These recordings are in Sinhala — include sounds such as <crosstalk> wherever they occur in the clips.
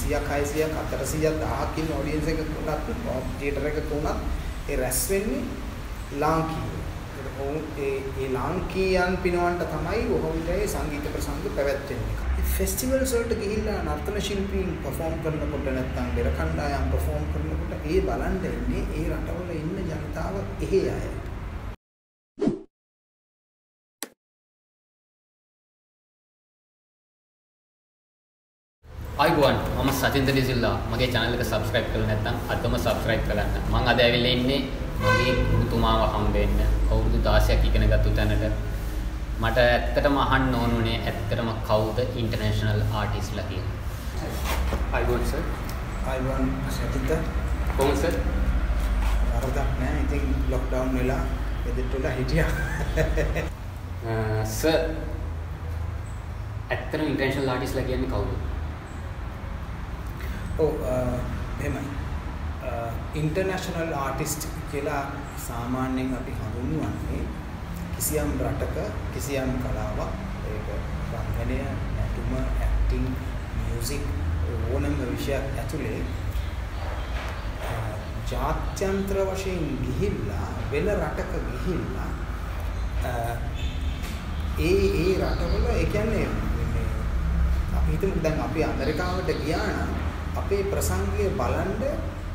500ක් 600ක් 400ක් 1000ක් ඉන්න ඔඩියන්ස් එකක උනත් තියටර් එකක උනත් ඒ රැස් වෙන්නේ ලාංකීය. ඔවුන් ඒ ඒ ලාංකීයන් පිනවන්න තමයි ඔහොමට ඒ සංගීත ප්‍රසංග පැවැත්වෙන්නේ. ෆෙස්ටිවල්ස් වලට ගිහිල්ලා නර්තන ශිල්පීන් පර්ෆෝම් කරනකොට නැත්නම් බෙර කණ්ඩායම් පර්ෆෝම් කරනකොට ඒ බලන්න ඉන්නේ ඒ රටවල ඉන්න ජනතාව එහෙ අය. අයිබුවන් මම සචින්ත ඩිසිල්ලා මගේ channel එක subscribe කරලා නැත්නම් අදම subscribe කරන්න. මම අද ඇවිල්ලා ඉන්නේ මගේ ගුරුතුමාව හම්බෙන්න. අවුරුදු 16ක් ඉගෙන ගත්ත තැනට මට ඇත්තටම අහන්න ඕන උනේ ඇත්තටම කවුද ඉන්ටර්නැෂනල් ආටිස්ට්ලා කියලා. අයිබුවන් සර්. අයිවන් සතිත කොහොමද සර්? වරදක් නෑ. ඉතින් ලොක්ඩවුන් වෙලා එදෙට්ට වෙලා හිටියා. <laughs> සර් ඇත්තටම ඉන්ටර්නැෂනල් ආටිස්ට්ලා කියන්නේ කවුද? ඔව් එහෙමයි. ඉන්ටර්නැෂනල් ආටිස්ට් කියලා සාමාන්‍යයෙන් අපි හඳුන්වන්නේ කිසියම් රටක කිසියම් කලාවක් ඒක රංගනය, නැටුම, ඇක්ටිං, මියුසික් ඕනම විෂයක් ඇතුලේ ජාත්‍යන්තර වශයෙන් ගිහිල්ලා වෙන රටක ගිහිල්ලා ඒ ඒ රටවල ඒ කියන්නේ අපි හිතමු දැන් අපි ඇමරිකාවට ගියා නම් අපේ ප්‍රසංගය බලන්න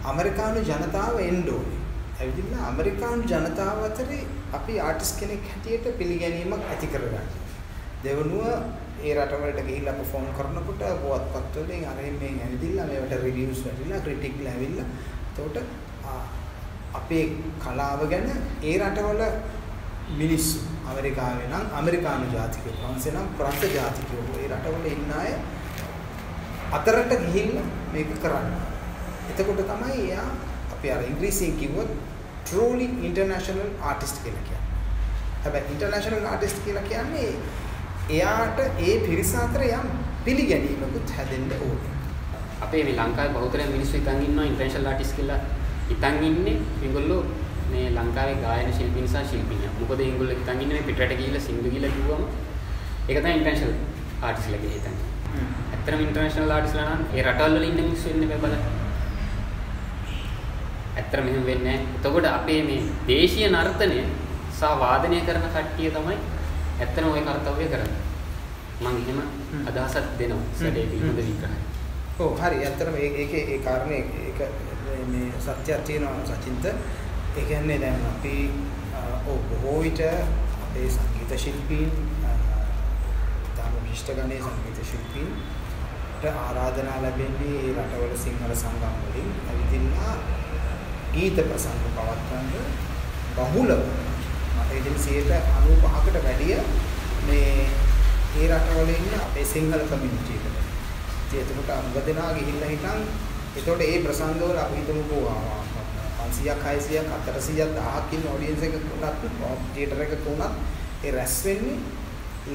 ඇමරිකානු ජනතාව එන්න ඕනේ. ඇවිදින්න ඇමරිකානු ජනතාව අතරේ අපි ආටිස්ට් කෙනෙක් හැටියට පිළිගැනීමක් ඇති කරගන්න. දෙවනුව ඒ රටවලට ගිහිල්ලා perform කරනකොට පුවත්පත් වලින් අර මේ ඇවිදින්න මේවට reviews වැටිලා criticලා ඇවිල්ලා එතකොට අපේ කලාව ගැන ඒ රටවල මිනිස්සු ඇමරිකාවේ නම් ඇමරිකානු ජාතිකයෝ ප්‍රංශේ නම් ප්‍රංශ ජාතිකයෝ ඒ රටවල ඉන්න අය අතරට ගිහිල්ලා මේක කරන්න. එතකොට තමයි එයා අපි අර ඉංග්‍රීසියෙන් කිව්වොත් truly international artist කියලා කියන්නේ. හැබැයි international artist කියලා කියන්නේ එයාට ඒ පිරිස අතර යම් පිළිගැනීමකුත් හැදෙන්න ඕනේ. අපේ මේ ලංකාවේ බහුතරය මිනිස්සු හිතන් ඉන්නවා ඉන්ටර්නැෂනල් ආටිස්ට් කියලා හිතන් ඉන්නේ මේගොල්ලෝ මේ ලංකාවේ ගායන ශිල්පී නිසා ශිල්පිනිය. මොකද ඒගොල්ලෝ හිතන් ඉන්නේ මේ පිටරට ගිහිල්ලා සිංදු කියලා කිව්වම ඒක තමයි ඉන්ටර්නැෂනල් ආටිස්ට්ලා කියලා හිතන්නේ. ඇත්තටම ඉන්ටර්නැෂනල් ආටිස්ට්ලා නම් ඒ රටවල් වල ඉන්න මිනිස්සු ඉන්නේ බෑ බලන්න. ඇත්තට මෙහෙම වෙන්නේ නැහැ. එතකොට අපේ මේ දේශීය නර්තනය සහ වාදනය කරන කට්ටිය තමයි ඇත්තම ওই කාර්යය කරන්නේ. මම එහෙම අදහසක් දෙනවා. සැලේ පිළිබඳ විග්‍රහය. ඔව් හරි. ඇත්තටම ඒකේ ඒ කාරණේ ඒක මේ සත්‍යයක් තියෙනවා සචින්ත. ඒ කියන්නේ දැන් අපි ඔව් බොහෝ විට අපේ සංගීත ශිල්පීන් විශිෂ්ට ගණයේ සංගීත ශිල්පීන්ට ආරාධනා ලැබෙන්නේ ඒ රටවල සිංහල සංගම් වලින් ඇවිදින්නා ගීත ප්‍රසංග පවත්වන්න බහුලව මට ඉතින් 95කට වැඩිය මේ ඒ රටවල ඉන්න අපේ සිංහල කමියුනිටි එකට. ඉතින් එතකොට අංග දෙනා ගිහිල්ලා හිටන් එතකොට ඒ ප්‍රසංගවල අපි හිතමුකෝ 500ක් 600ක් 400ක් 1000ක් ඉන්න ඔඩියන්ස් එකක උනත් තියටර් එකක උනත් ඒ රැස් වෙන්නේ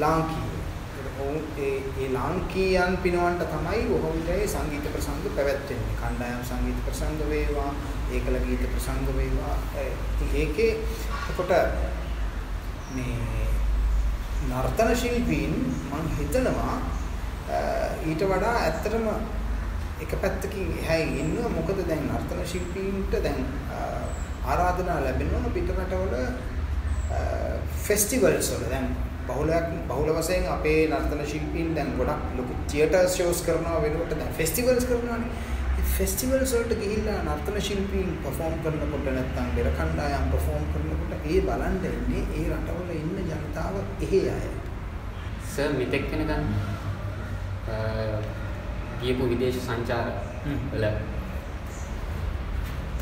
ලාංකීය. ඔවුන් ඒ ඒ ලාංකීයන් පිනවන්න තමයි ඔහොමට ඒ සංගීත ප්‍රසංග පැවැත්වෙන්නේ. කණ්ඩායම් සංගීත ප්‍රසංග වේවා, ඒකල ගීත ප්‍රසංග වේවා. ඒකේ එතකොට මේ නර්තන ශිල්පීන් මම හිතනවා ඊට වඩා ඇත්තටම එක පැත්තකින් එහායින් ඉන්නවා මොකද දැන් නර්තන ශිල්පීන්ට දැන් ආරාධනා ලැබෙනවා පිට රටවල ෆෙස්ටිවල්ස් වල දැන් බහුලයක් බහුල වශයෙන් අපේ නර්තන ශිල්පීන් දැන් ගොඩක් ලොකු තියටර් ෂෝස් කරනවා වෙනුවට දැන් ෆෙස්ටිවල්ස් කරනවානේ. ෆෙස්ටිවල්ස් වලට ගිහිල්ලා නර්තන ශිල්පීන් පර්ෆෝම් කරනකොට නැත්නම් බෙර කණ්ඩායම් පර්ෆෝම් කරනකොට ඒ බලන්න ඉන්නේ ඒ රටවල ඉන්න ජනතාව එහෙ අය. සර් මෙතෙක් වෙනකන් ගියපු විදේශ සංචාර වල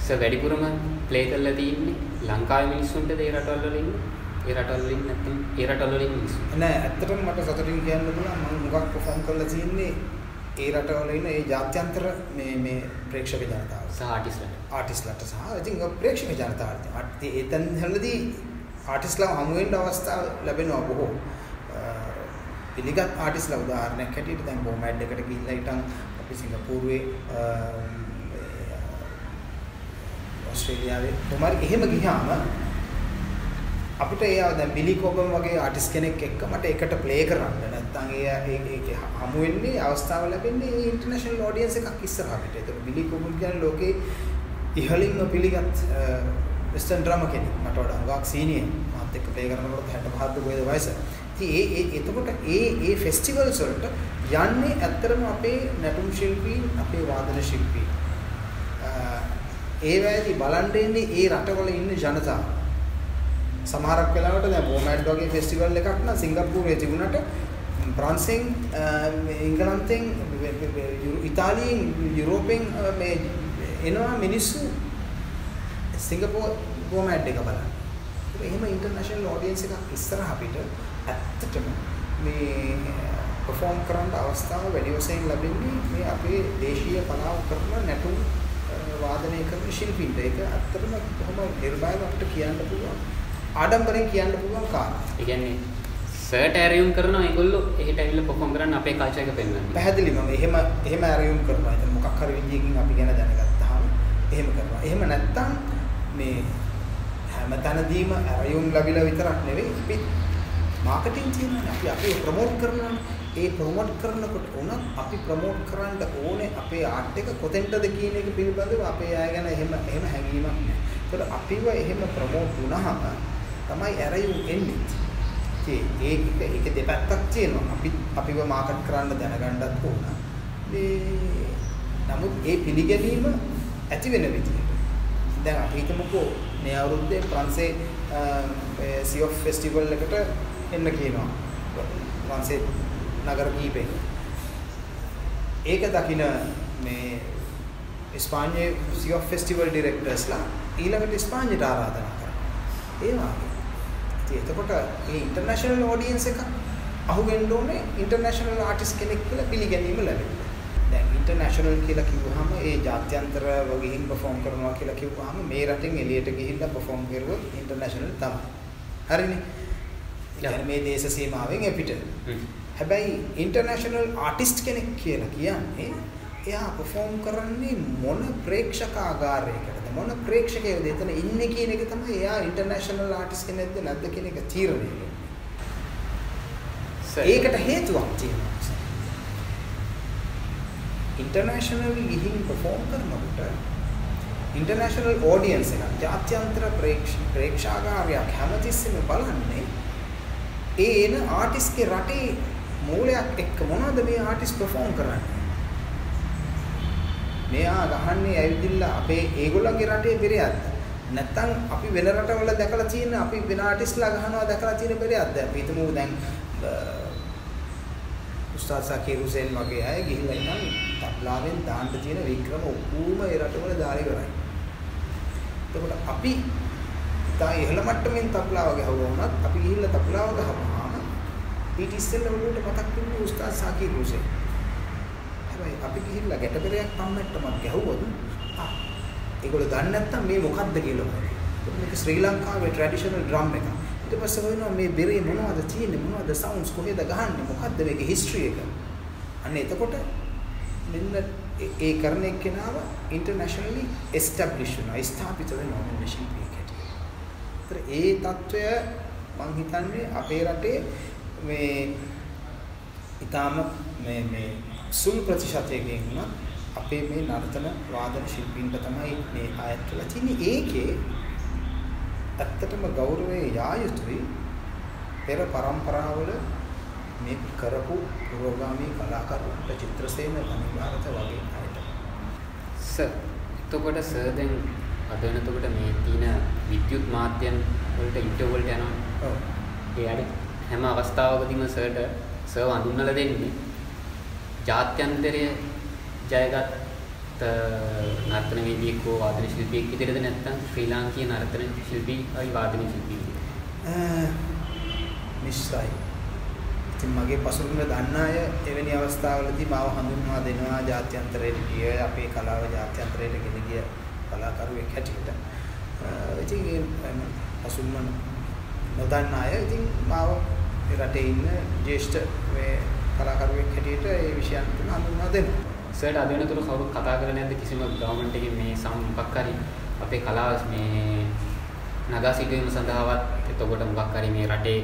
සර් වැඩිපුරම ප්ලේ කරලා තියෙන්නේ ලංකාවේ මිනිස්සුන්ට ඒ රටවල් වල ඉන්නේ ඒ රටවල් වලින් නැත්නම් ඒ රටවල් වලින් මිනිස්සු. නෑ ඇත්තටම මට සතුටින් කියන්න පුළුවන් මම මුගක් පර්ෆෝම් කරලා තියෙන්නේ ඒ රටවල ඉන්න ඒ ජාත්‍යන්තර මේ මේ ප්‍රේක්ෂක ජනතාව සහ ආටිස්ට්ලාට. ආටිස්ට්ලාට සහ ඉතින් ප්‍රේක්ෂක ජනතාවට. ඒතන හැමදී ආටිස්ට්ලා හමු වෙන්න අවස්ථාව ලැබෙනවා බොහෝ. පිළිගත් ආටිස්ට්ලා උදාහරණයක් හැටියට දැන් බොමැඩ් එකට ගිහිල්ලා හිටන් අපි සිංගප්පූරුවේ ඕස්ට්‍රේලියාවේ කොහමද එහෙම ගියාම අපිට එයා දැන් බිලි කොබම් වගේ ආටිස්ට් කෙනෙක් එක්ක මට එකට ප්ලේ කරන්න නැත්නම් නැත්නම් ඒ ඒක හමු වෙන්නේ අවස්ථාව ලැබෙන්නේ ඒ ඉන්ටර්නැෂනල් ඔඩියන්ස් එකක් ඉස්සරහට. ඒක බිලි කොබුල් කියන්නේ ලෝකේ ඉහළින්ම පිළිගත් වෙස්ටර්න් ඩ්‍රාමා කෙනෙක්. මට වඩා හුඟක් සීනියර්. මාත් එක්ක ප්ලේ කරනකොට 65 ද කොහෙද වයස. ඉතින් ඒ ඒ එතකොට ඒ ඒ ෆෙස්ටිවල්ස් වලට යන්නේ ඇත්තටම අපේ නැටුම් ශිල්පීන්, අපේ වාදන ශිල්පීන්. ඒ වෙලාවේදී බලන්න ඉන්නේ ඒ රටවල ඉන්න ජනතාව. සමහරක් වෙලාවට දැන් වෝමැඩ් වගේ ෆෙස්ටිවල් එකක් නම් සිංගප්පූරුවේ තිබුණට ප්‍රංශෙන් ඉංගලන්තෙන් ඉතාලියෙන් යුරෝපෙන් මේ එනවා මිනිස්සු සිංගප්පූර් වෝමැඩ් එක බලන්න. එහෙම ඉන්ටර්නැෂනල් ඔඩියන්ස් එකක් ඉස්සරහ අපිට ඇත්තටම මේ perform කරන්න අවස්ථාව වැඩි වශයෙන් ලැබෙන්නේ මේ අපේ දේශීය කලාව කරන නැටුම් වාදනය කරන ශිල්පීන්ට. ඒක ඇත්තටම කොහොම නිර්භයව අපිට කියන්න පුළුවන්. ආඩම්බරෙන් කියන්න පුළුවන් කාරණා. ඒ කියන්නේ සර්ට් ඇරියුම් කරනවා ඒගොල්ලෝ එහෙට ඇවිල්ලා perform කරන්න අපේ කල්චර් එක පෙන්වන්න. පැහැදිලිවම එහෙම එහෙම ඇරියුම් කරනවා. එතන මොකක් හරි විදියකින් අපි ගැන දැනගත්තාම එහෙම කරනවා. එහෙම නැත්තම් මේ හැම තැනදීම ඇරියුම් ලැබිලා විතරක් නෙවෙයි අපි මාකටිං තියෙනවා. අපි අපි ප්‍රොමෝට් කරනවා. ඒ ප්‍රොමෝට් කරනකොට උනත් අපි ප්‍රොමෝට් කරන්න ඕනේ අපේ ආර්ට් එක කොතෙන්ටද කියන එක පිළිබඳව අපේ අය ගැන එහෙම එහෙම හැඟීමක් නැහැ. ඒකට අපිව එහෙම ප්‍රොමෝට් වුණාම තමයි ඇරියුම් එන්නේ. ඒක ඒක දෙපැත්තක් තියෙනවා. අපි අපිව මාකට් කරන්න දැනගන්නත් ඕන. මේ නමුත් ඒ පිළිගැනීම ඇති වෙන විදිහට. දැන් අපි හිතමුකෝ මේ අවුරුද්දේ ප්‍රංශේ සියොෆ් ෆෙස්ටිවල් එකට එන්න කියනවා. ප්‍රංශේ නගර කීපයක. ඒක දකින මේ ස්පාඤ්ඤේ සියොෆ් ෆෙස්ටිවල් ඩිරෙක්ටර්ස්ලා ඊළඟට ස්පාඤ්ඤයට ආරාධනා කරනවා. ඒ වගේ. ඉතින් එතකොට මේ ඉන්ටර්නැෂනල් ඔඩියන්ස් එක අහුවෙන්න ඕනේ ඉන්ටර්නැෂනල් ආටිස්ට් කෙනෙක් කියලා පිළිගැනීම ලැබෙනවා. දැන් ඉන්ටර්නැෂනල් කියලා කිව්වහම ඒ ජාත්‍යන්තර වගේින් පර්ෆෝම් කරනවා කියලා කිව්වහම මේ රටින් එළියට ගිහිල්ලා පර්ෆෝම් කරුවොත් ඉන්ටර්නැෂනල් තමයි. හරිනේ. يعني මේ දේශ සීමාවෙන් අපිට. හැබැයි ඉන්ටර්නැෂනල් ආටිස්ට් කෙනෙක් කියලා කියන්නේ එයා පර්ෆෝම් කරන්නේ මොන ප්‍රේක්ෂකාගාරයකටද මොන ප්‍රේක්ෂකයෝද එතන ඉන්නේ කියන එක තමයි එයා ඉන්ටර්නැෂනල් ආටිස්ට් කෙනෙක්ද නැද්ද කියන එක තීරණය වෙන්නේ. ඒකට හේතුවක් තියෙනවා. ඉන්ටර්නැෂනල් ගිහින් පර්ෆෝම් කරනකොට ඉන්ටර්නැෂනල් ඔඩියන්ස් එකක් ජාත්‍යන්තර ප්‍රේක්ෂාගාරයක් හැමතිස්සෙම බලන්නේ ඒ එන ආටිස්ට්ගේ රටේ මූලයක් එක්ක මොනවද මේ ආටිස්ට් පර්ෆෝම් කරන්නේ මෙයා ගහන්නේ ඇවිදින්න අපේ ඒගොල්ලන්ගේ රටේ පෙරයක්ද නැත්තම් අපි වෙන රටවල දැකලා තියෙන අපි වෙන ආටිස්ට්ලා ගහනවා දැකලා තියෙන පෙරයක්ද අපි හිතමු දැන් උස්තාද් සකීර් හුසේන් වගේ අය ගිහිල්ලා ඉන්න තබ්ලාවෙන් දාන්න තියෙන වික්‍රම ඔක්කොම ඒ රටවල දාලා ඉවරයි. එතකොට අපි තා ඉහළ මට්ටමින් තබ්ලාව ගහුවා වුණත් අපි ගිහිල්ලා තබ්ලාව ගහපුවාම ඊට ඉස්සෙල්ලා ඔළුවට මතක් වෙන්නේ උස්තාද් සකීර් හුසේන්. හැබැයි අපි ගිහිල්ලා ගැටපෙරයක් පම්මැට්ටමක් ගැහුවොත් ආ ඒගොල්ලෝ දන්නේ නැත්තම් මේ මොකක්ද කියලා. මේක ශ්‍රී ලංකාවේ ට්‍රැඩිෂනල් ඩ්‍රම් එකක්. ඊට පස්සේ හොයනවා මේ බෙරේ මොනවද තියෙන්නේ මොනවද සවුන්ඩ්ස් කොහෙද ගහන්නේ මොකද්ද මේකේ හිස්ටරි එක. අන්න එතකොට මෙන්න ඒ කරන එක්කෙනාව ඉන්ටර්නැෂනලි එස්ටැබ්ලිෂ් වෙනවා ස්ථාපිත වෙනවා මෙන්න ශිල්පියෙක් හැටියට. ඒ తত্ত্বය මම හිතන්නේ අපේ රටේ මේ ඊටාම මේ මේ සුළු ප්‍රතිශතයකින් වුණත් අපේ මේ නර්තන වාදන ශිල්පීන්ට තමයි මේ අයත් වෙලා තියෙන්නේ ඒකේ ඇත්තටම ගෞරවයේ යා යුතුයි පෙර પરම්පරාවල මේ කරපු පුරෝගාමී කලාකරුවන්ට චිත්‍රසේන අනිවාර්යත වගේ අයට. සර් එතකොට සර් දැන් අද වෙනකොට මේ තියෙන විද්‍යුත් මාධ්‍යයන් වලට ඉන්ටර්වල් යනවා. ඔව්. ඒ හැම අවස්ථාවකදීම සර්ට සර් වඳුන්නලා දෙන්නේ ජාත්‍යන්තරයේ ජයගත් නර්තන වේදිකේක හෝ වාදන ශිල්පියෙක් විදිහටද නැත්නම් ශ්‍රී ලාංකීය නර්තන ශිල්පී අයි වාදන ශිල්පී මිශ්‍රයි. ඉතින් මගේ පසුබිම දන්න අය එවැනි අවස්ථාවලදී මාව හඳුන්වා දෙනවා ජාත්‍යන්තරයට ගිය අපේ කලාව ජාත්‍යන්තරයට ගෙන ගිය කලාකරුවෙක් හැටියට. ඉතින් පසුබිම නොදන්න අය ඉතින් මාව රටේ ඉන්න ජ්‍යෙෂ්ඨ මේ කලාකරුවෙක් විෂයන් තුන හඳුන්වා දෙනවා. සර්ට අද වෙනතුරු කවුරුත් කතා කරන්නේ නැද්ද කිසිම ගවර්න්මන්ට් එකකින් මේ සම් මොකක් හරි අපේ කලාව මේ නගා සිටුවීම සඳහාවත් එතකොට මොකක් හරි මේ රටේ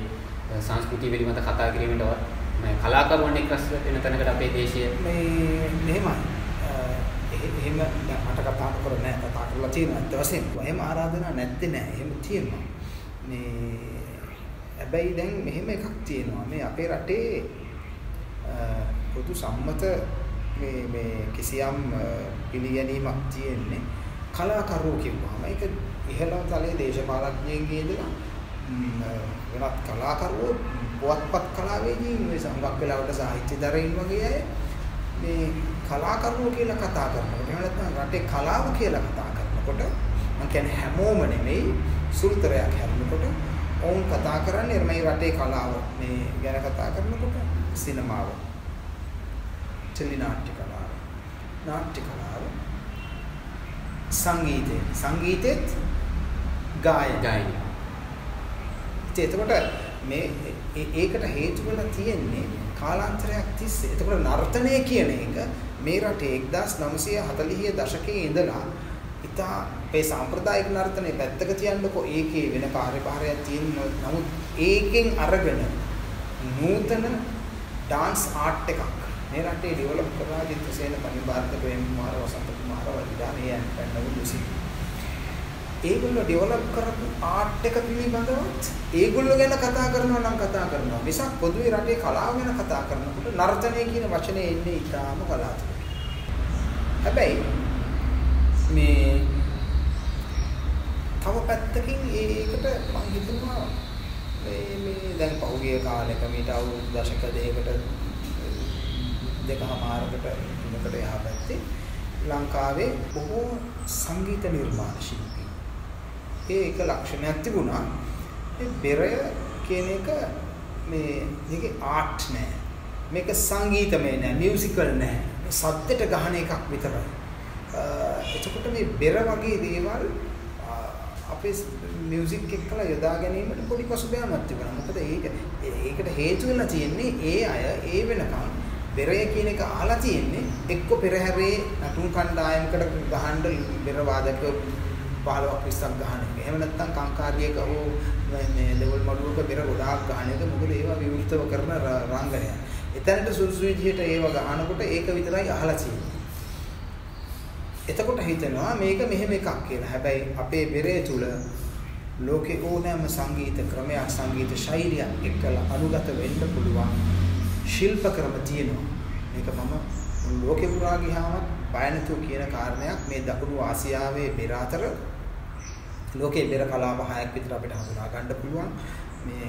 සංස්කෘතිය පිළිබඳ කතා කිරීමටවත් මේ කලාකරුවන් එක්ක රැස් වෙන තැනකට අපේ දේශය මේ මෙහෙමයි. එහෙම දැන් මට කතා කර නෑ කතා කරලා තියෙනවා ඇත්ත වශයෙන්ම. එහෙම ආරාධනා නැත්තේ නෑ. එහෙම තියෙනවා. මේ හැබැයි දැන් මෙහෙම එකක් තියෙනවා. මේ අපේ රටේ පොදු සම්මත මේ මේ කිසියම් පිළිගැනීමක් තියෙන්නේ කලාකරුවෝ කිව්වම ඒක ඉහළ තලයේ දේශපාලඥයින්ගේ ඉඳලා වෙනත් කලාකරුවෝ පුවත්පත් කලාවේදී මේ සමගක් වෙලාවට සාහිත්‍යදරයින් වගේ අය මේ කලාකරුවෝ කියලා කතා කරනකොට එහෙම නැත්නම් රටේ කලාව කියලා කතා කරනකොට මම කියන්නේ හැමෝම නෙමෙයි සුළුතරයක් හැරෙනකොට ඔවුන් කතා කරන්නේ මේ රටේ කලාව මේ ගැන කතා කරනකොට සිනමාව. ටෙලි නාට්‍ය කලාව නාට්‍ය කලාව සංගීතය සංගීතෙත් ගායන ගායන එතකොට මේ ඒකට හේතු වෙලා තියෙන්නේ කාලාන්තරයක් තිස්සේ. එතකොට නර්තනය කියන එක මේ රටේ 1940 දශකයේ ඉඳලා ඉතා මේ සාම්ප්‍රදායික නර්තනයේ පැත්තක තියන්නකෝ ඒකේ වෙන කාර්යභාරයක් තියෙන නමුත් ඒකෙන් අරගෙන නූතන ඩාන්ස් ආර්ට් එකක් මේ රටේ ඩෙවලොප් කරලා චිත්‍රසේන පරිභාරත ප්‍රේම කුමාර වසන්ත කුමාර වගේ මේ යන්න ලුසි ඒගොල්ලෝ ඩෙවලොප් කරපු ආර්ට් එක පිළිබඳව ඒගොල්ලෝ ගැන කතා කරනවා නම් කතා කරනවා. මිසක් පොදුවේ රටේ කලාව ගැන කතා කරනකොට නර්තනය කියන වචනේ එන්නේ ඊටාම කලාතුරකින්. හැබැයි මේ තව පැත්තකින් ඒකට මම හිතනවා. මේ මේ දැන් පහුගිය කාලෙක මීට අවුරුදු දශක දෙකකට දෙකමාරකට තුනකට එහා පැත්තේ ලංකාවේ බොහෝ සංගීත නිර්මාණ ශිල්පී. ඒ එක ලක්ෂණයක් තිබුණා. මේ බෙරය කියන එක මේ මේකේ ආර්ට් නෑ. මේක සංගීතමය නෑ, මියුසිකල් නෑ. මේ සද්දෙට ගහන එකක් විතරයි. එතකොට මේ බෙර වගේ දේවල් අපේ මියුසික් එක්කලා යොදා ගැනීමට පොඩි පසුබෑමක් තිබුණා. මොකද ඒක ඒකට හේතු වෙලා තියෙන්නේ ඒ අය ඒ වෙනකන් බෙරය කියන එක අහලා තියෙන්නේ එක්ක පෙරහැරේ නටුන් කණ්ඩායමකට ගහන්න බෙර වාදක 15ක් 20ක් ගහන එක. එහෙම නැත්නම් කංකාරියක හෝ මේ ලෙවල් මඩුවක බෙර ගොඩාක් ගහන එක. මොකද ඒවා විවෘතව කරන රංගනය. එතනට සුදුසු විදිහට ඒව ගහනකොට ඒක විතරයි අහලා තියෙන්නේ. එතකොට හිතනවා මේක මෙහෙම එකක් කියලා. හැබැයි අපේ බෙරේ තුල ලෝකේ ඕනෑම සංගීත ක්‍රමයක් සංගීත ශෛලියක් එක්කලා අනුගත වෙන්න පුළුවන් ශිල්ප ක්‍රම තියෙනවා. මේක මම ලෝකෙ පුරා ගියාම බය නැතුව කියන කාරණයක් මේ දකුණු ආසියාවේ බෙර අතර ලෝකේ බෙර කලාව හයක් විතර අපිට හඳුනා ගන්න පුළුවන්. මේ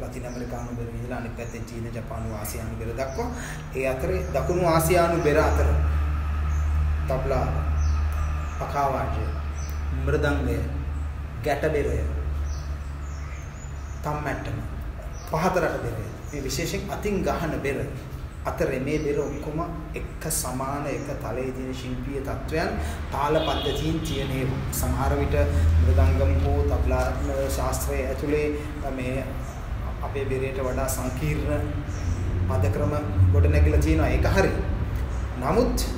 ලතින් ඇමරිකානු බෙර ඉඳලා අනිත් පැත්තේ චීන, ජපානු, ආසියානු බෙර දක්වා ඒ අතරේ දකුණු ආසියානු බෙර අතර තබ්ලා පකාවාජය මෘදංගය ගැටබෙරය තම්මැට්ටම පහතරට බෙරය මේ විශේෂයෙන් අතින් ගහන බෙර. අතරේ මේ බෙර ඔක්කොම එක සමාන එක තලයේ තියෙන ශිල්පීය තත්වයන් තාල පද්ධතියින් තියෙන ඒවා. සමහර විට මෘදංගම් හෝ තබ්ලා ශාස්ත්‍රයේ ඇතුලේ මේ අපේ බෙරේට වඩා සංකීර්ණ පදක්‍රම ගොඩනැගිලා තියෙනවා. ඒක හරි. නමුත්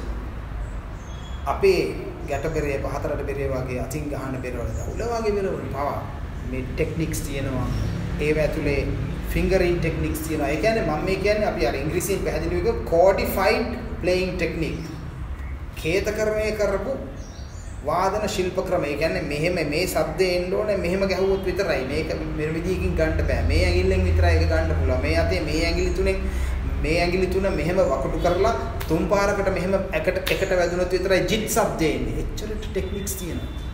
අපේ ගැටබෙරේ පහතරට බෙරේ වගේ අතින් ගහන බෙරවල උල වගේ බෙරවල පවා මේ ටෙක්නික්ස් තියෙනවා. ඒව ඇතුලේ ෆින්ගරින් ටෙක්නික්ස් තියෙනවා. ඒ කියන්නේ මම මේ කියන්නේ අපි අර ඉංග්‍රීසියෙන් පැහැදිලි වෙක කෝඩිෆයිඩ් ප්ලේයිං ටෙක්නික්. කේතකරණය කරපු වාදන ශිල්ප ක්‍රම. ඒ කියන්නේ මෙහෙම මේ ශබ්දේ එන්න ඕනේ මෙහෙම ගැහුවොත් විතරයි. මේක මෙන්න විදිහකින් ගන්න බෑ. මේ ඇඟිල්ලෙන් විතරයි ඒක ගන්න පුළුවන්. මේ අතේ මේ ඇඟිලි තුනෙන් මේ ඇඟිලි තුන මෙහෙම වකුටු කරලා තුන් පාරකට මෙහෙම එකට එකට වැදුනොත් විතරයි ජිත් ශබ්දේ එන්නේ. එච්චරට ටෙක්නික්ස් තියෙනවා.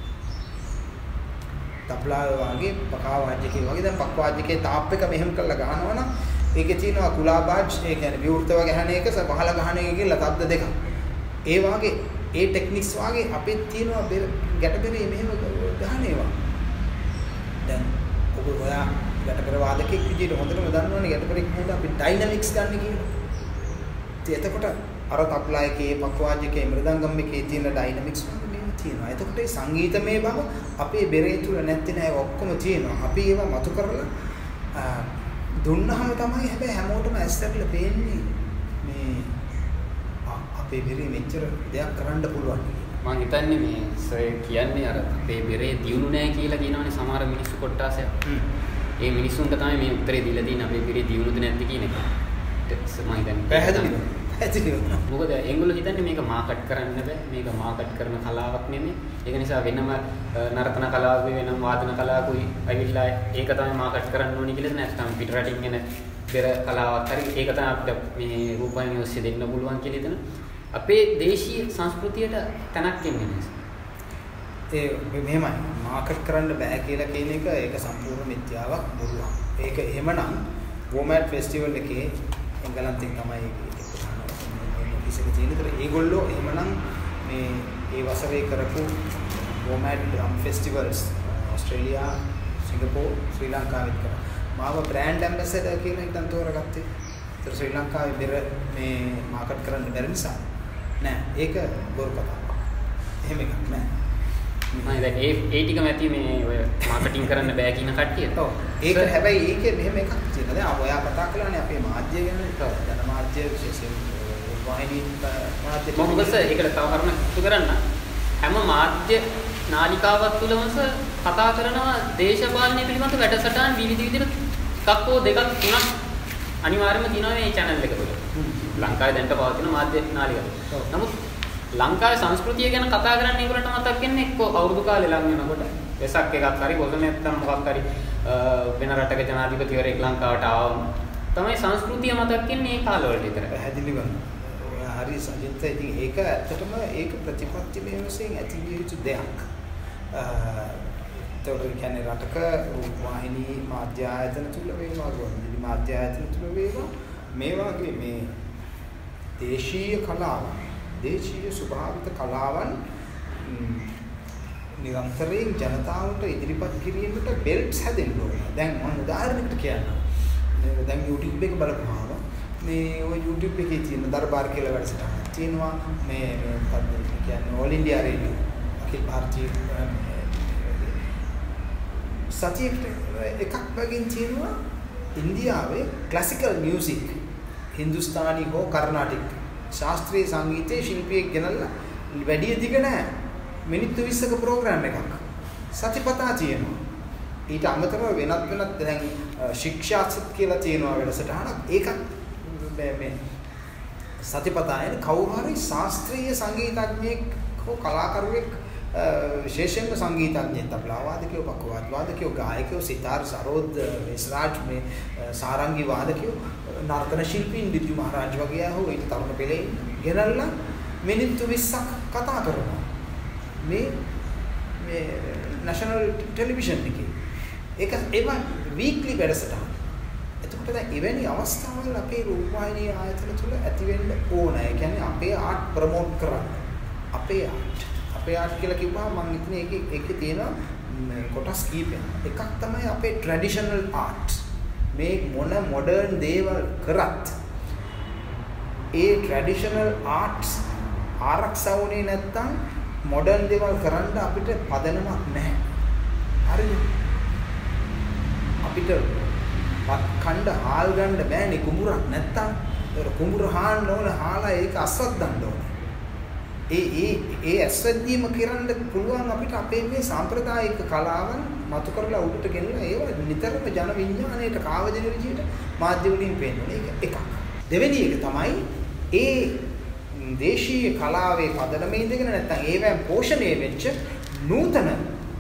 තබ්ලා වගේ පකා වාද්‍යකේ වගේ දැන් පක් වාද්‍යකේ තාප් එක මෙහෙම කරලා ගහනවා නම් ඒකේ තියෙනවා කුලාබාජ් ඒ කියන්නේ විවෘතව ගහන එක පහළ ගහන එක කියලා තබ්ද දෙකක්. ඒ වගේ ඒ ටෙක්නික්ස් වගේ අපේ තියෙනවා ගැටබෙරේ මෙහෙම ගහන ඒවා. දැන් ඔබ ඔයා ගැටබෙර වාදකෙක් විදිහට හොඳටම දන්නවනේ ගැටබෙරේ කොහොමද අපි ඩයිනමික්ස් ගන්න කියලා. ඉතින් එතකොට අර තබ්ලා එකේ පක් වාද්‍යකේ මෘදංගම් එකේ තියෙන ඩයිනමික්ස් වගේ තියෙනවා. එතකොට ඒ සංගීතමය බව අපේ බෙරේ තුල නැත්තේ නෑ ඔක්කොම තියෙනවා. අපි ඒවා මතු කරලා දුන්නාම තමයි හැබැයි හැමෝටම ඇස්සරලා පේන්නේ මේ අපේ බෙරේ මෙච්චර දෙයක් කරන්න පුළුවන්. මම හිතන්නේ මේ සර් කියන්නේ අර අපේ බෙරේ දියුණු නෑ කියලා කියනවනේ සමහර මිනිස්සු කොට්ටාසයක්. ඒ මිනිස්සුන්ට තමයි මේ උත්තරේ දීලා තියෙන්නේ අපේ බෙරේ දියුණුද නැද්ද කියන එක. මම හිතන්නේ පැහැදිලිව. පැහැදිලිව. මොකද ඒගොල්ලෝ හිතන්නේ මේක මාකට් කරන්න බෑ මේක මාකට් කරන කලාවක් නෙමෙයි ඒක නිසා වෙනම නර්තන කලාවකුයි වෙනම වාදන කලාවකුයි ඇවිල්ලා ඒක තමයි මාකට් කරන්න ඕනි කියලා නැත්නම් පිටරටින් එන පෙර කලාවක් හරි ඒක තමයි අපිට මේ රූපවාහිනිය ඔස්සේ දෙන්න පුළුවන් කියලා හිතන අපේ දේශීය සංස්කෘතියට තැනක් එන්නේ නැහැ ඒ මෙහෙමයි මාකට් කරන්න බෑ කියලා කියන එක ඒක සම්පූර්ණ මිත්‍යාවක් බොරුවක්. ඒක එහෙමනම් වෝමැට් ෆෙස්ටිවල් එකේ එංගලන්තෙන් තමයි ඒක ඉස්සෙක තියෙන. ඒතර ඒගොල්ලෝ එහෙමනම් මේ ඒ වසරේ කරපු වෝමැට් ඩ්‍රම් ෆෙස්ටිවල්ස් ඕස්ට්‍රේලියා, සිංගප්පූර්, ශ්‍රී ලංකාවෙත් කරා. මාව බ්‍රෑන්ඩ් ඇම්බැසඩර් කියලා හිතන් තෝරගත්තේ. ඒතර ශ්‍රී ලංකාවේ බෙර මේ මාකට් කරන්න බැරි නිසා නෑ ඒක බොරු කතාවක්. එහෙම එකක් නෑ. මම දැන් ඒ ඒ ටිකම ඇති මේ ඔය මාකටිං කරන්න බෑ කියන කට්ටියට. ඔව් ඒක හැබැයි ඒකේ මෙහෙම එකක් තියෙනවා. දැන් ඔයා කතා කළානේ අපේ මාධ්‍ය ගැන. ජන මාධ්‍ය විශේෂයෙන් වාහිනී මාධ්‍ය මොකද ඒකට තව කරුණක් එකතු කරන්න හැම මාධ්‍ය නාලිකාවක් තුළම සර් කතා කරනවා දේශපාලනය පිළිබඳ වැඩසටහන් විවිධ විදිහට එකක් හෝ දෙකක් තුනක් අනිවාර්යයෙන්ම තියෙනවා මේ channel එක තුළ. ලංකාවේ දැනට පවතින මාධ්‍ය නාලිකාව. නමුත් ලංකාවේ සංස්කෘතිය ගැන කතා කරන්න ඒගොල්ලන්ට මතක් වෙන්නේ එක්ක අවුරුදු කාලේ ලඟ වෙනකොට වෙසක් එකක් හරි කොහොම නැත්නම් මොකක් හරි වෙන රටක ජනාධිපතිවරයෙක් ලංකාවට ආවම තමයි සංස්කෘතිය මතක් වෙන්නේ ඒ කාලවලට විතරයි. පැහැදිලිව. ඔයා හරි සජිත ඉතින් ඒක ඇත්තටම ඒක ප්‍රතිපත්තිමය වශයෙන් ඇති විය යුතු දෙයක්. ඒතකොට කියන්නේ රටක වාහිනී මාධ්‍ය ආයතන තුල වේවා ගොඩනැගිලි මාධ්‍ය ආයතන තුල වේවා මේ වගේ මේ දේශීය කලාවන් දේශීය ස්වභාවික කලාවන් ම්, නිරන්තරයෙන් ජනතාවට ඉදිරිපත් කිරීමට බෙල්ට්ස් හැදෙන්න ඕන. දැන් මම උදාහරණයකට කියන්නම්. මේ දැන් YouTube එක බලපුවාම මේ ඔය YouTube එකේ තියෙන දර්බාර් කියලා වැඩසටහනක් තියෙනවා. මේ මේ මොකක්ද කියන්නේ All India Radio. අඛිල ಭಾರತೀಯ සතියකට එකක් වගේ තියෙනවා ඉන්දියාවේ ක්ලාසිකල් මියුසික් හින්දුස්තානි හෝ කර්ණාටික් ශාස්ත්‍රීය සංගීතයේ ශිල්පියෙක් ගෙනල්ලා වැඩි දිග නැහැ මිනිත්තු 20ක ප්‍රෝග්‍රෑම් එකක් සතිපතා තියෙනවා ඊට අමතරව වෙනත් වෙනත් දැන් අ, ශික්ෂාසත් කියලා තියෙනවා වැඩසටහනක් ඒකත් මේ මේ සතිපතා එන කවුරු හරි ශාස්ත්‍රීය සංගීතඥයෙක් හෝ කලාකරුවෙක් අ, විශේෂයෙන්ම සංගීතඥයෙක් තබලා වාදකයෝ පක්කවාද වාදකයෝ ගායකයෝ සිතාර් සරෝද් විස්රාජ් මේ අ, සාරංගි වාදකයෝ නර්තන ශිල්පීන් බිජු මහරජ වගේ අය හෝ ඊට තරුණ පෙළේ ගෙනල්ලා මිනිත්තු 20ක් කතා කරනවා. මේ මේ නැෂනල් ටෙලිවිෂන් එකේ. ඒක ඒවා වීක්ලි වැඩසටහන්. එතකොට දැන් එවැනි අවස්ථාවල අපේ රූපවාහිනී ආයතන තුල ඇති වෙන්න ඕන. ඒ කියන්නේ අපේ ආර්ට් ප්‍රොමෝට් කරන්න. අපේ ආර්ට්. අපේ ආර්ට් කියලා කිව්වම මම හිතන්නේ ඒකේ ඒකේ තියෙන ම්, කොටස් කීපයක්. එකක් තමයි අපේ ට්‍රැඩිෂනල් ආර්ට්. මේ මොන මොඩර්න් දේවල් කරත් ඒ ට්‍රැඩිෂනල් ආර්ට්ස් ආරක්ෂා වුණේ නැත්නම් මොඩර්න් දේවල් කරන්න අපිට පදනමක් නැහැ. හරිද? අපිට වත් කණ්ඩ හාල් ගන්න බෑනේ කුඹුරක් නැත්තම් ඒක කුඹුර හාන්න ඕන හාලා ඒක අස්වද්දන්න ඕන. ඒ ඒ ඒ අස්වැද්දීම කරන්න පුළුවන් අපිට අපේ මේ සාම්ප්‍රදායික කලාවන් මතු කරලා උඩට ගෙනලා ඒවා නිතරම ජන විඥාණයට කාවදෙන විදිහට මාධ්‍ය වලින් පෙන්වන එක එකක්. දෙවෙනි එක තමයි ඒ දේශීය කලාවේ පදනමේ ඉඳගෙන නැත්තම් ඒවෙන් පෝෂණය වෙච්ච නූතන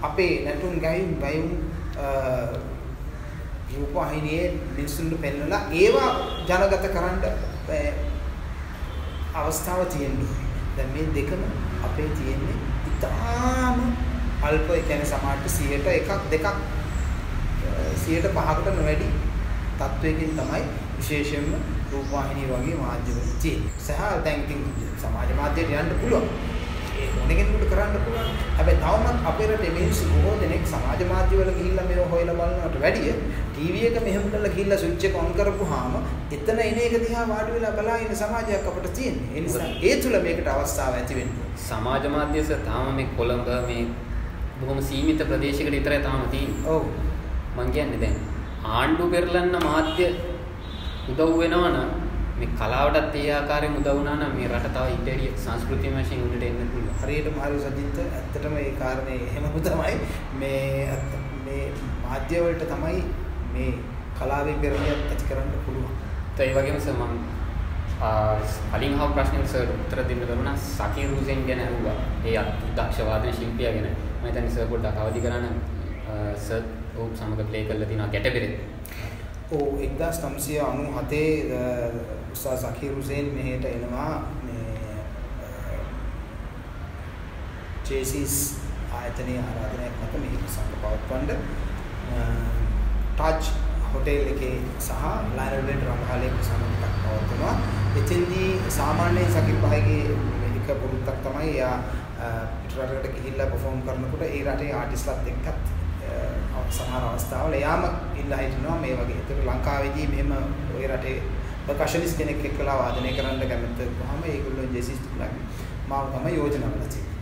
අපේ නැටුම් ගයින් බයුම් රූපවාහිනියේ මිනිස්සුන්ට පෙන්නලා ඒවා ජනගත කරන්න ඈ, අවස්ථාව තියෙනවා. දැන් මේ දෙකම අපේ තියෙන්නේ ඉතාම අල්ප ඒ කියන්නේ සමහරට 100ට එකක් දෙකක් අ, 105කට නොවැඩි තත්වයකින් තමයි විශේෂයෙන්ම රූපවාහිනිය වගේ මාධ්‍යවල තියෙන්නේ. සහ දැන් ඉතින් සමාජ මාධ්‍යයට යන්න පුළුවන්. ඒ ඕන කෙනෙකුට කරන්න පුළුවන්. හැබැයි තවමත් අපේ රටේ මිනිස්සු බොහෝ දෙනෙක් සමාජ මාධ්‍යවල ගිහිල්ලා මේව හොයලා බලනවට වැඩිය ටීවී එක මෙහෙම කරලා ගිහිල්ලා ස්විච් එක ඔන් කරපුවාම එතන එන එක දිහා වාඩි වෙලා බලා ඉන්න සමාජයක් අපිට තියෙන්නේ. ඒ නිසා ඒ තුල මේකට අවස්ථාව ඇති වෙන්නේ. සමාජ මාධ්‍යස තාම මේ කොළඹ මේ බොහොම සීමිත ප්‍රදේශයකට විතරයි තාම තියෙන්නේ. ඔව්. මං කියන්නේ දැන් ආණ්ඩු පෙරලන්න මාධ්‍ය උදව් වෙනවා නම් මේ කලාවටත් ඒ ආකාරයෙන් උදව් වුණා නම් මේ රට තව ඉදිරිය සංස්කෘතිය වශයෙන් උඩට එන්න පුළුවන්. හරියටම හරි සජිත් ඇත්තටම ඒ කාරණේ එහෙමම තමයි මේ මේ මාධ්‍ය වලට තමයි මේ කලාවේ පෙරලියක් ඇති කරන්න පුළුවන්. ඒ වගේම සර් මම කලින් අහපු ප්‍රශ්නෙට සර් උත්තර දෙන්න බැරුණා සකීර් හුසෙන් ගැන අහුවා. ඒ අදක්ෂ වාදන ශිල්පියා ගැන. මම හිතන්නේ සර් පොඩ්ඩක් අවදි කරන්න සර් ඔහු සමග ප්ලේ කරලා තියෙනවා ගැටපෙරේ. ඔව් 1997 උස්තාද් සකීර් හුසෙන් මෙහෙට එනවා මේ ජේසිස් ආයතනයේ ආරාධනයක් මත මෙහි ප්‍රසංග පවත්වන්න ටච් හොටෙල් එකේ සහ ලයනල් රංගහලේ ප්‍රසංගයක් පවත්වනවා. එතෙන්දී සාමාන්‍යයෙන් සකීර් පහගේ එක පුරුද්දක් තමයි එයා පිටරටකට ගිහිල්ලා perform කරනකොට ඒ රටේ ආටිස්ට්ලාත් එක්කත් සමහර අවස්ථාවල එයාම ඉල්ලා හිටිනවා මේ වගේ. ඒක ලංකාවේදී මෙහෙම ওই රටේ පර්කෂනිස් කෙනෙක් එක්කලා වාදනය කරන්න කැමති වහම ඒගොල්ලෝ ජෙසිස් තුලක් මාව තමයි යෝජනා කරලා තියෙන්නේ.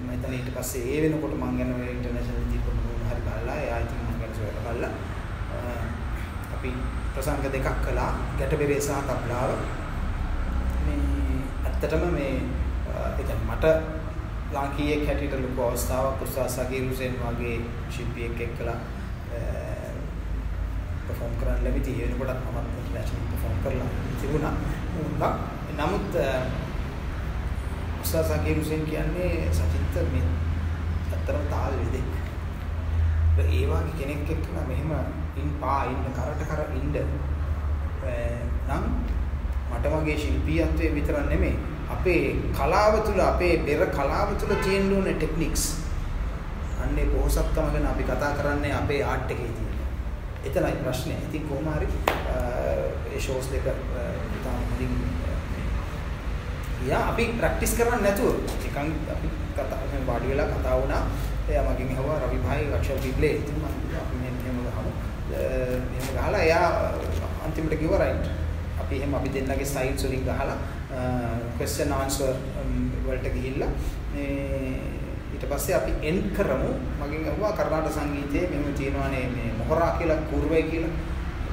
මම හිතන්නේ ඊට පස්සේ ඒ වෙනකොට මම යන ඔය ඉන්ටර්නැෂනල් දීපු මොන හරි බලලා එයා ඉතින් මම ගැන සොයලා බලලා අපි ප්‍රසංග දෙකක් කළා ගැටබෙරේ සහ තබ්ලාව. මේ ඇත්තටම මේ ඒ මට ලාංකීයෙක් හැටියට ලොකු අවස්ථාවක් උස්තාද් සගීර් හුසේන් වගේ ශිල්පියෙක් එක්කලා perform කරන්න ලැබිති ඒ වෙනකොටත් මම ඉන්ටර්නැෂනල් perform කරලා තිබුණා. නමුත් උස්තාද් සගීර් හුසේන් කියන්නේ සචිත්ත මේ අතරම තාල් වෙදෙක්. ඒ වගේ කෙනෙක් එක්කලා මෙහෙම ඉන් පා ඉන්න කරට කර ඉන්න නම් මට වගේ ශිල්පීයත්වයේ විතර නෙමෙයි අපේ කලාව තුළ අපේ පෙර කලාව තුළ තියෙන්න ඕනේ ටෙක්නික්ස්. අන්නේ පොහසත්කම ගැන අපි කතා කරන්නේ අපේ ආර්ට් එකේ තියෙන. එතනයි ප්‍රශ්නේ. ඉතින් කොහොම හරි ඒ ෂෝස් දෙක ඉතාම හොඳින් යා අපි ප්‍රැක්ටිස් කරන්නේ නැතුව නිකන් අපි කතා මම වාඩි වෙලා කතා වුණා. එයා මගෙන් අහුවා රවි භායි අක්ෂර බිබ්ලේ. ඉතින් මම අපි මෙහෙම මෙහෙම ගහමු. මෙහෙම ගහලා එයා අන්තිමට කිව්වා රයිට්. අපි එහෙම අපි දෙන්නගේ සයිඩ්ස් වලින් ගහලා question answer වලට ගිහිල්ලා මේ ඊට පස්සේ අපි එන්ඩ් කරමු. මගෙන් අහුවා කර්ණාටක සංගීතයේ මෙහෙම තියෙනවානේ මේ මොහරා කියලා කූර්වේ කියලා.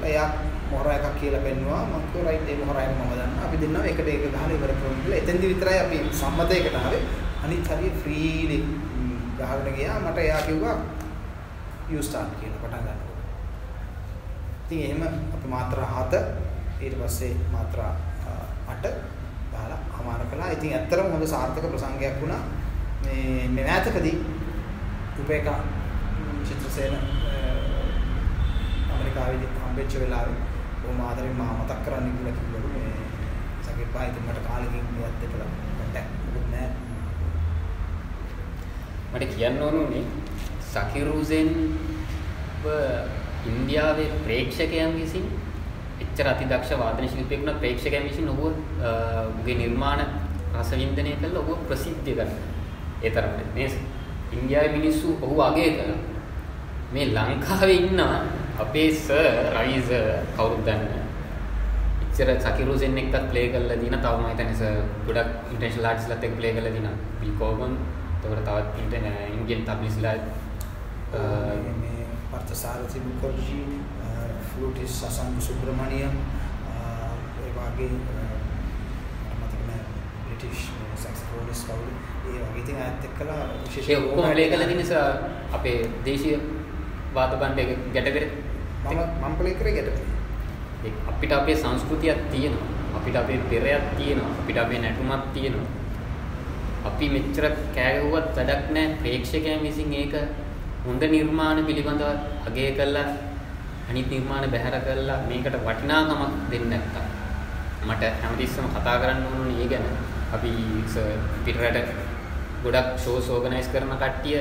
එයා මොහරා එකක් කියලා පෙන්නුවා. මම කිව්වා රයිට් ඒ මොහරා එක මම දන්නවා. අපි දෙන්නා එකට ඒක ගහලා ඉවර කරමු කියලා. එතෙන්දි විතරයි අපි සම්මතයකට ආවේ. අනිත් හරිය ෆ්‍රීලි ගහගෙන ගියා. මට එයා කිව්වා you start කියලා පටන් ගන්නකොට ඉතින් එහෙම අපි මාත්‍රා 7 ඊට පස්සේ මාත්‍රා 8 දාලා අමාර කළා. ඉතින් ඇත්තටම හොඳ සාර්ථක ප්‍රසංගයක් වුණා. මේ මේ මෑතකදී උපේකා චිත්‍රසේන ඇමරිකාවේදී හම්බෙච්ච වෙලාවේ කොහොම ආදරෙන් මා මතක් කරන්න කියලා කිව්වලු මේ සගේ පායිත් මට කාලෙකින් මෙයත් දෙකලා කොන්ටැක්ට් මොකුත් නැහැ. මට කියන්න ඕනුනේ සකිර් හුසෙන් ඉන්දියාවේ ප්‍රේක්ෂකයන් විසින් එච්චර අතිදක්ෂ වාදන ශිල්පියෙක් වුණා ප්‍රේක්ෂකයන් විසින් ඔහු ඔහුගේ නිර්මාණ රසවින්දනය කළා ඔහු ප්‍රසිද්ධ කරනවා. ඒ තරමට මේ ඉන්දියාවේ මිනිස්සු ඔහු අගය කළා. මේ ලංකාවේ ඉන්න අපේ සර් රයිස් කවුරුද දන්නේ? එච්චර සකිරුසෙන් එක්කත් ප්ලේ කරලා දින තව මම හිතන්නේ සර් ගොඩක් ඉන්ටර්නැෂනල් ආටිස්ට්ලාත් එක්ක ප්ලේ කරලා දිනා. බිල් කෝගන් එතකොට තවත් ඉන්දියන් තබ්ලිස්ලා මේ පර්තසාරති මුකර්ජී ෆ්ලූටිස් සසංග සුබ්‍රමණියම් ඒ වගේ මතක නෑ බ්‍රිටිෂ් සැක්සෆෝනිස් කවුරු ඒ වගේ ඉතින් අයත් එක්කලා විශේෂ ඔක්කොම ප්ලේ කරලා දින අපේ දේශීය වාද බණ්ඩ එක ගැටකරේ මම මම ප්ලේ කරේ ගැටකරේ අපිට අපේ සංස්කෘතියක් තියෙනවා. අපිට අපේ පෙරයක් තියෙනවා. අපිට අපේ නැටුමක් තියෙනවා. අපි මෙච්චර කෑගුවත් වැඩක් නැහැ. ප්‍රේක්ෂකයන් විසින් ඒක හොඳ නිර්මාණ පිළිබඳව අගය කළා. අනිත් නිර්මාණ බැහැර කළා. මේකට වටිනාකමක් දෙන්නේ නැත්තම්. මට හැමතිස්සම කතා කරන්න ඕනේ ඒ ගැන අපි පිටරට ගොඩක් ෂෝස් ඕගනයිස් කරන කට්ටිය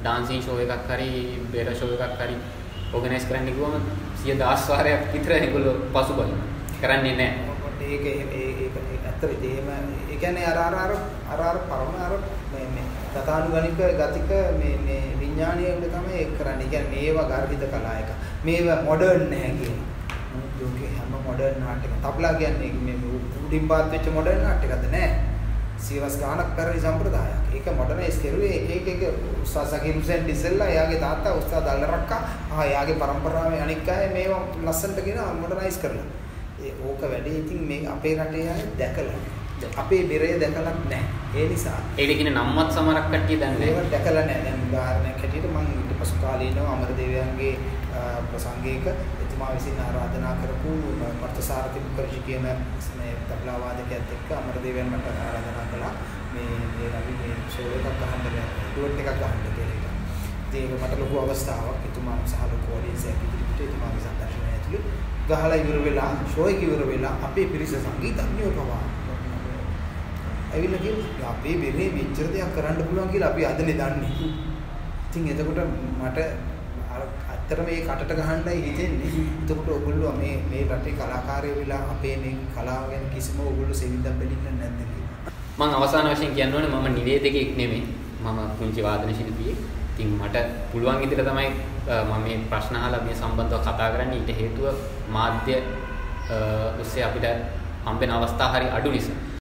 ඩාන්සින් ෂෝ එකක් හරි බේර ෂෝ එකක් හරි ඕගනයිස් කරන්න ගිහුවම 10000 වාරයක් විතර ඒගොල්ලෝ පසුබල කරන්නේ නැහැ ඒක ඒක ඇත්තට එහෙම ඒ කියන්නේ අර අර අර අර අර පරම අර මේ මේ ගතානුගණික ගතික මේ මේ විඥානීය උඩ තමයි ඒක කරන්නේ. කියන්නේ මේවා ගර්හිත කලා එක. මේවා මොඩර්න් නැහැ කියන්නේ. ලෝකේ හැම මොඩර්න් නාට්‍යක. තබ්ලා කියන්නේ මේ පාත් වෙච්ච මොඩර්න් නාට්‍යකද නැහැ. සියවස් ගානක් පෙරලි සම්ප්‍රදායක්. ඒක මොඩර්නයිස් කරුවේ එක එක එක උස්තාද් සකීම් හුසෙන් ඉස්සෙල්ලා එයාගේ තාත්තා උස්තාද් අල්ලරක්කා ආ එයාගේ પરම්පරාවේ අනික් අය මේව ලස්සනට ගෙන මොඩර්නයිස් කරලා. ඒ ඕක වැඩි ඉතින් මේ අපේ රටේ අය දැකලා අපේ බෙරේ දැකලත් නැහැ. ඒ නිසා ඒක කියන නම්වත් සමහරක් කට්ටිය දන්නේ ඒව දැකලා නැහැ. දැන් උදාහරණයක් හැටියට මම ඊට පසු කාලේ ඉන්නවා අමරදේවයන්ගේ ප්‍රසංගයක එතුමා එතුමා විසින් ආරාධනා කරපු පර්තසාරති මුඛර්ජි කියන මේ තබලා වාදකයාත් එක්ක අමරදේවයන් මට ආරාධනා කළා මේ මේ රවි මේ ෂෝ එකක් ගහන්න ඩුවට් එකක් ගහන්න කියලා. ඉතින් ඒක මට ලොකු අවස්ථාවක්. එතුමා සහ ලොකු ඔඩියන්ස් එකක් ඉදිරියට එතුමාගේ සංදර්ශනය ඇතුළේ ගහලා ඉවර වෙලා ෂෝ එක ඉවර වෙලා අපේ පිරිස සංගීතඥයෝ පවා ඇවිල්ලා කිව්වා අපේ බෙරේ මෙච්චර දෙයක් කරන්න පුළුවන් කියලා අපි අදනේ දන්නේ. ඉතින් එතකොට මට ඇත්තටම මේ කටට ගහන්නයි හිතෙන්නේ. එතකොට ඔයගොල්ලෝ මේ මේ රටේ කලාකාරයෝ වෙලා අපේ මේ කලාව ගැන කිසිම ඔයගොල්ලෝ සෙවින්දම් බැලින්න නැද්ද කියලා. මම අවසාන වශයෙන් කියන්න ඕනේ මම නිවේදකෙක් නෙමෙයි. මම පුංචි වාදන ශිල්පියෙක්. ඉතින් මට පුළුවන් විදිහට තමයි මම මේ ප්‍රශ්න අහලා මේ සම්බන්ධව කතා කරන්නේ. ඊට හේතුව මාධ්‍ය ඔස්සේ අපිට හම්බෙන අවස්ථා හරි අඩු නිසා.